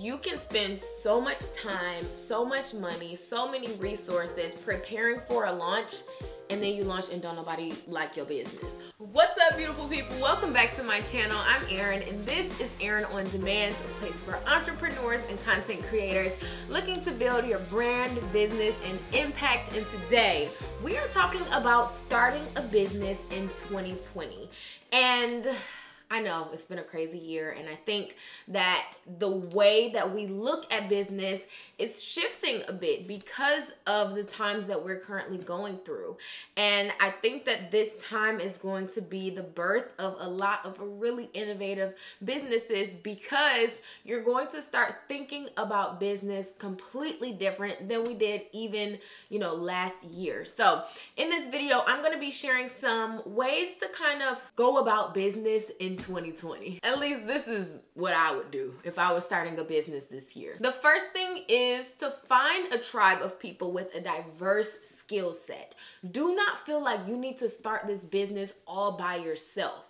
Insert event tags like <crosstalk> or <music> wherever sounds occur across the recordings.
you can spend so much time, so much money, so many resources preparing for a launch and then you launch and don't nobody like your business. What's up beautiful people? Welcome back to my channel. I'm Erin and this is Erin on Demand, a place for entrepreneurs and content creators looking to build your brand, business, and impact. And today we are talking about starting a business in 2020. And I know it's been a crazy year, and I think that the way that we look at business is shifting a bit because of the times that we're currently going through. And I think that this time is going to be the birth of a lot of really innovative businesses because you're going to start thinking about business completely different than we did even, you know, last year. So, in this video, I'm going to be sharing some ways to kind of go about business in 2020. At least this is what I would do if I was starting a business this year. The first thing is to find a tribe of people with a diverse skill set. Do not feel like you need to start this business all by yourself.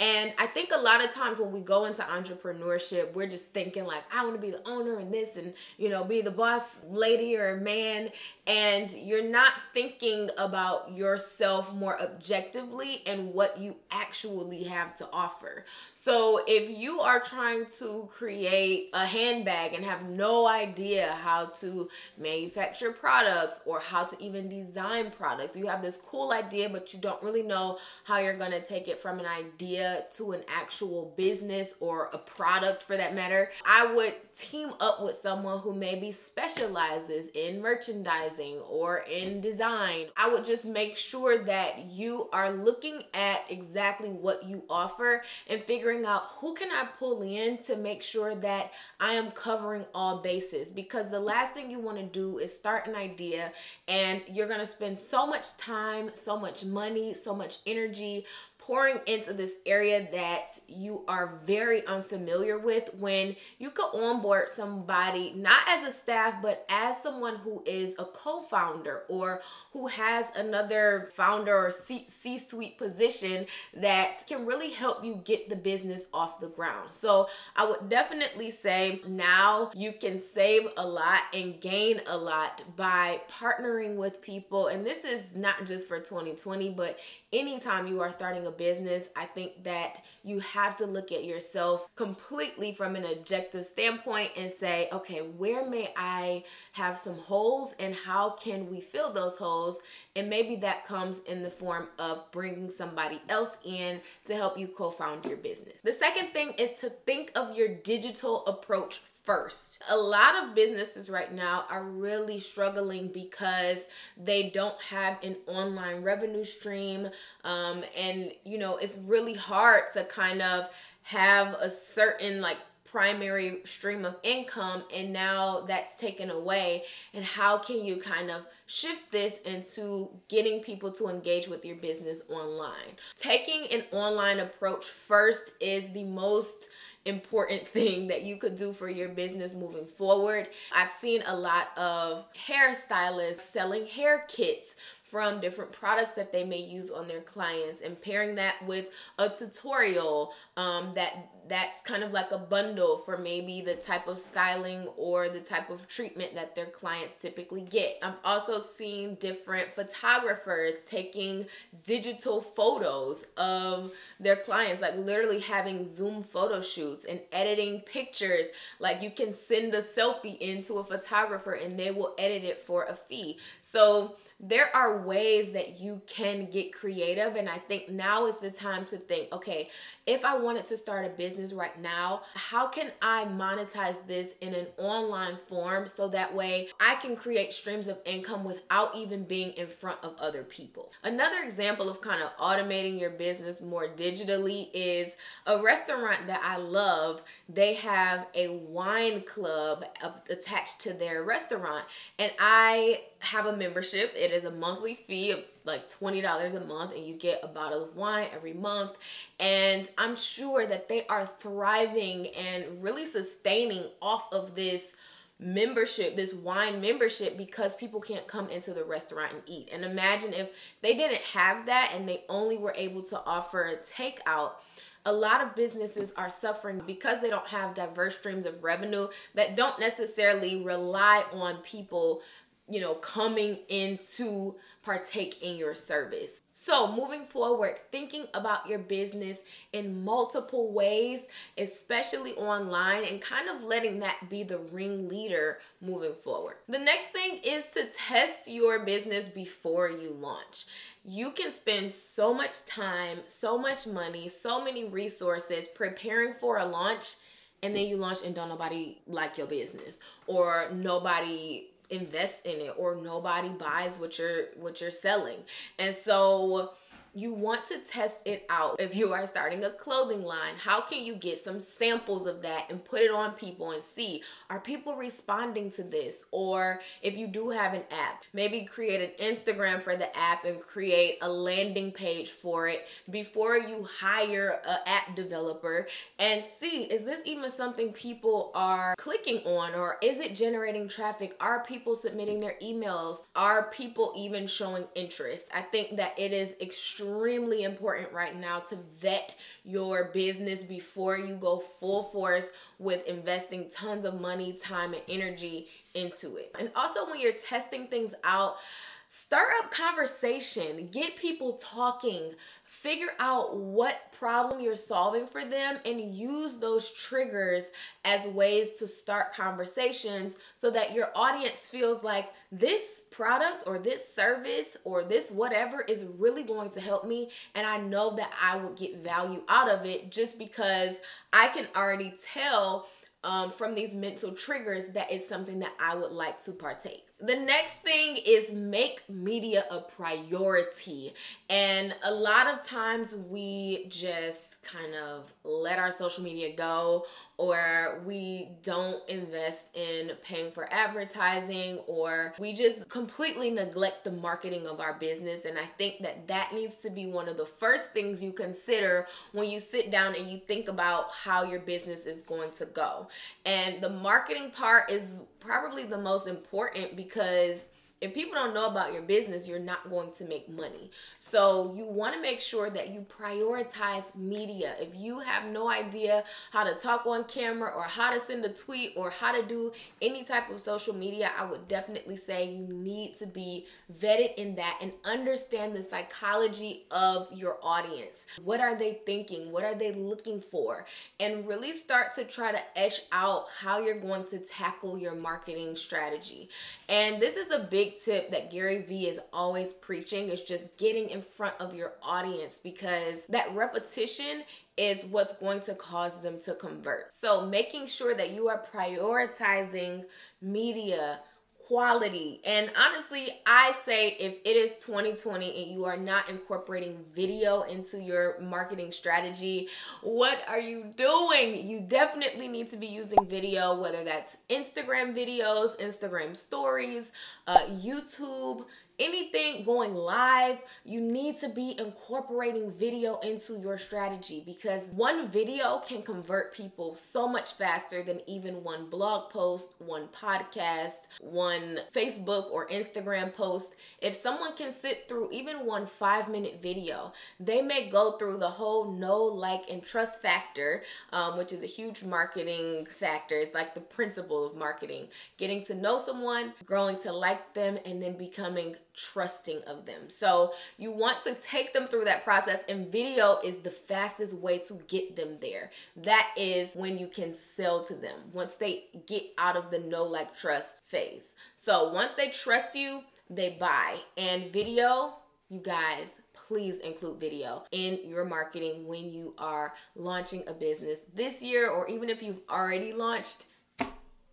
And I think a lot of times when we go into entrepreneurship, we're just thinking like, I want to be the owner and this and, you know, be the boss lady or man. And you're not thinking about yourself more objectively and what you actually have to offer. So if you are trying to create a handbag and have no idea how to manufacture products or how to even design products, you have this cool idea, but you don't really know how you're going to take it from an idea to an actual business or a product for that matter, I would team up with someone who maybe specializes in merchandising or in design. I would just make sure that you are looking at exactly what you offer and figuring out who can I pull in to make sure that I am covering all bases because the last thing you want to do is start an idea and you're going to spend so much time, so much money, so much energy pouring into this area that you are very unfamiliar with when you could onboard somebody not as a staff but as someone who is a co-founder or who has another founder or C-suite position that can really help you get the business off the ground. So I would definitely say now you can save a lot and gain a lot by partnering with people and this is not just for 2020 but anytime you are starting a business, I think that you have to look at yourself completely from an objective standpoint and say, okay, where may I have some holes and how can we fill those holes? And maybe that comes in the form of bringing somebody else in to help you co found your business. The second thing is to think of your digital approach first. A lot of businesses right now are really struggling because they don't have an online revenue stream. Um, and, you know, it's really hard to kind of have a certain like primary stream of income and now that's taken away and how can you kind of shift this into getting people to engage with your business online taking an online approach first is the most important <laughs> thing that you could do for your business moving forward. I've seen a lot of hairstylists selling hair kits from different products that they may use on their clients and pairing that with a tutorial um, that that's kind of like a bundle for maybe the type of styling or the type of treatment that their clients typically get. I'm also seeing different photographers taking digital photos of their clients, like literally having Zoom photo shoots and editing pictures. Like you can send a selfie into a photographer and they will edit it for a fee. So there are ways that you can get creative and i think now is the time to think okay if i wanted to start a business right now how can i monetize this in an online form so that way i can create streams of income without even being in front of other people? Another example of kind of automating your business more digitally is a restaurant that i love. They have a wine club attached to their restaurant and i have a membership. It is a monthly fee of like $20 a month and you get a bottle of wine every month. And I'm sure that they are thriving and really sustaining off of this membership, this wine membership, because people can't come into the restaurant and eat. And imagine if they didn't have that and they only were able to offer takeout a lot of businesses are suffering because they don't have diverse streams of revenue that don't necessarily rely on people you know, coming in to partake in your service. So, moving forward, thinking about your business in multiple ways, especially online, and kind of letting that be the ringleader moving forward. The next thing is to test your business before you launch. You can spend so much time, so much money, so many resources preparing for a launch and then you launch and don't nobody like your business or nobody invest in it or nobody buys what you're what you're selling. And so you want to test it out. If you are starting a clothing line, how can you get some samples of that and put it on people and see are people responding to this? Or if you do have an app, maybe create an Instagram for the app and create a landing page for it before you hire an app developer and see is this even something people are clicking on or is it generating traffic? Are people submitting their emails? Are people even showing interest? I think that it is extremely extremely important right now to vet your business before you go full force with investing tons of money, time, and energy into it. And also, when you're testing things out, stir up conversation, get people talking, figure out what problem you're solving for them, and use those triggers as ways to start conversations so that your audience feels like this product or this service or this whatever is really going to help me. And I know that I will get value out of it just because I can already tell um, from these mental triggers that it's something that I would like to partake. The next thing is make media a priority. And a lot of times we just kind of let our social media go or we don't invest in paying for advertising or we just completely neglect the marketing of our business and i think that that needs to be one of the first things you consider when you sit down and you think about how your business is going to go and the marketing part is probably the most important because if people don't know about your business, you're not going to make money. So you want to make sure that you prioritize media. If you have no idea how to talk on camera or how to send a tweet or how to do any type of social media, I would definitely say you need to be vetted in that and understand the psychology of your audience. What are they thinking? What are they looking for? And really start to try to etch out how you're going to tackle your marketing strategy. And this is a big big tip that Gary Vee is always preaching is just getting in front of your audience because that repetition is what's going to cause them to convert. So making sure that you are prioritizing media quality. And honestly, I say if it is 2020 and you are not incorporating video into your marketing strategy, what are you doing? You definitely need to be using video, whether that's Instagram videos, Instagram stories, uh, YouTube, anything going live, you need to be incorporating video into your strategy because one video can convert people so much faster than even one blog post, one podcast, one Facebook or Instagram post. If someone can sit through even one five minute video, they may go through the whole know, like, and trust factor, um, which is a huge marketing factor. It's like the principle of marketing getting to know someone, growing to like them, and then becoming trusting of them. So you want to take them through that process, and video is the fastest way to get them there. That is when you can sell to them once they get out of the no like trust phase. So once they trust you, they buy. And video, you guys, please include video in your marketing when you are launching a business this year, or even if you've already launched,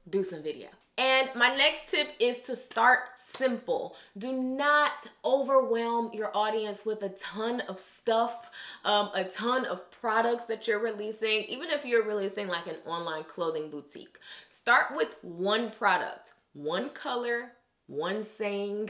do some video. And my next tip is to start simple. Do not overwhelm your audience with a ton of stuff, um, a ton of products that you're releasing, even if you're releasing like an online clothing boutique. Start with one product, one color, one saying,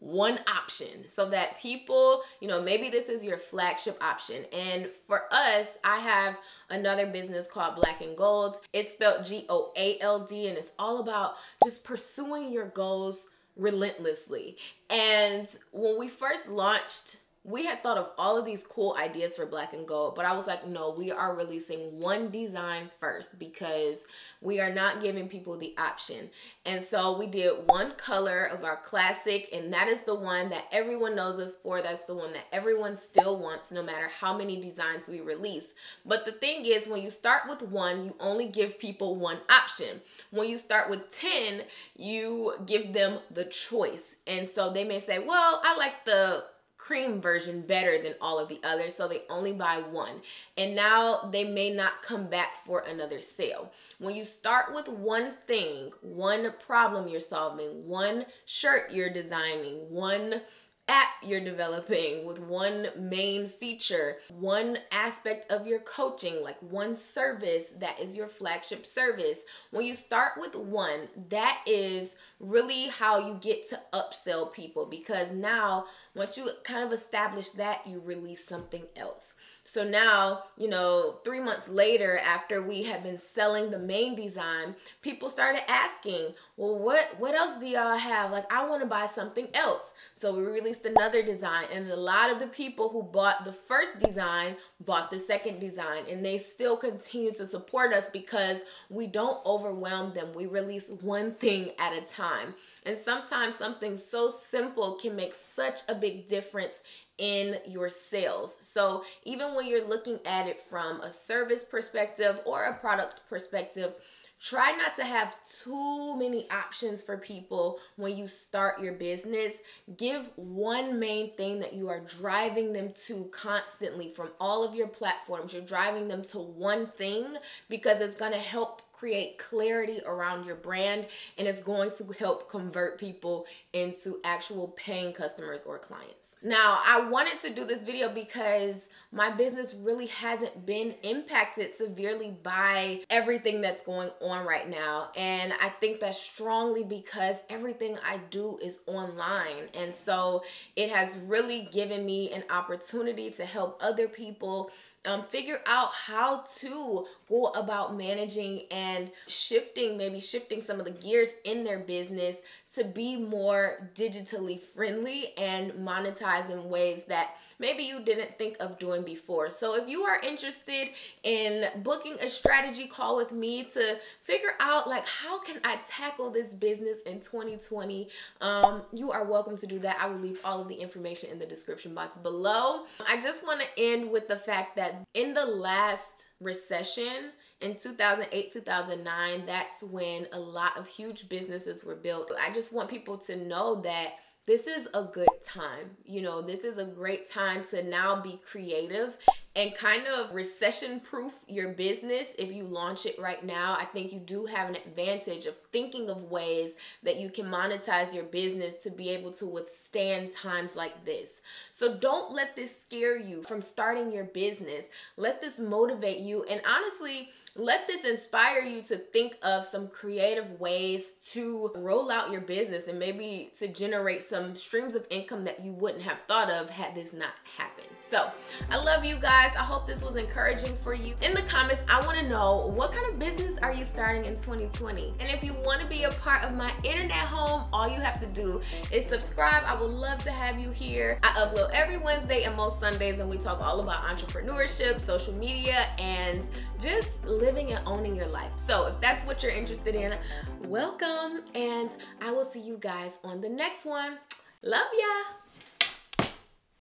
one option so that people, you know, maybe this is your flagship option. And for us, I have another business called Black and Goald. It's spelled G O A L D, and it's all about just pursuing your goals relentlessly. And when we first launched we had thought of all of these cool ideas for black and Goald, but I was like, no, we are releasing one design first because we are not giving people the option. And so we did one color of our classic, and that is the one that everyone knows us for. That's the one that everyone still wants, no matter how many designs we release. But the thing is, when you start with one, you only give people one option. When you start with 10, you give them the choice. And so they may say, well, I like the cream version better than all of the others so they only buy one. And now they may not come back for another sale. When you start with one thing one problem you're solving one shirt you're designing one app you're developing with one main feature, one aspect of your coaching, like one service that is your flagship service. When you start with one, that is really how you get to upsell people because now once you kind of establish that, you release something else. So now, you know, three months later, after we had been selling the main design, people started asking, well, what, what else do y'all have? Like, I want to buy something else. So we released another design and a lot of the people who bought the first design bought the second design and they still continue to support us because we don't overwhelm them. We release one thing at a time. And sometimes something so simple can make such a big difference in your sales. So even when you're looking at it from a service perspective or a product perspective, try not to have too many options for people when you start your business. Give one main thing that you are driving them to constantly from all of your platforms. You're driving them to one thing because it's going to help create clarity around your brand and it's going to help convert people into actual paying customers or clients. Now, I wanted to do this video because my business really hasn't been impacted severely by everything that's going on right now. And I think that's strongly because everything I do is online. And so it has really given me an opportunity to help other people um, figure out how to go about managing and shifting, maybe shifting some of the gears in their business to be more digitally friendly and monetize in ways that maybe you didn't think of doing before. So if you are interested in booking a strategy call with me to figure out like how can I tackle this business in 2020, um, you are welcome to do that. I will leave all of the information in the description box below. I just want to end with the fact that in the last recession, in 2008 2009 that's when a lot of huge businesses were built i just want people to know that this is a good time. You know, this is a great time to now be creative and kind of recession proof your business if you launch it right now. I think you do have an advantage of thinking of ways that you can monetize your business to be able to withstand times like this. So don't let this scare you from starting your business. Let this motivate you and honestly, let this inspire you to think of some creative ways to roll out your business and maybe to generate some streams of income that you wouldn't have thought of had this not happened. So I love you guys. I hope this was encouraging for you. In the comments, I want to know what kind of business are you starting in 2020? And if you want to be a part of my internet home, all you have to do is subscribe. I would love to have you here. I upload every Wednesday and most Sundays and we talk all about entrepreneurship, social media, and just living and owning your life. So if that's what you're interested in, welcome. And I will see you guys on the next one. Love ya.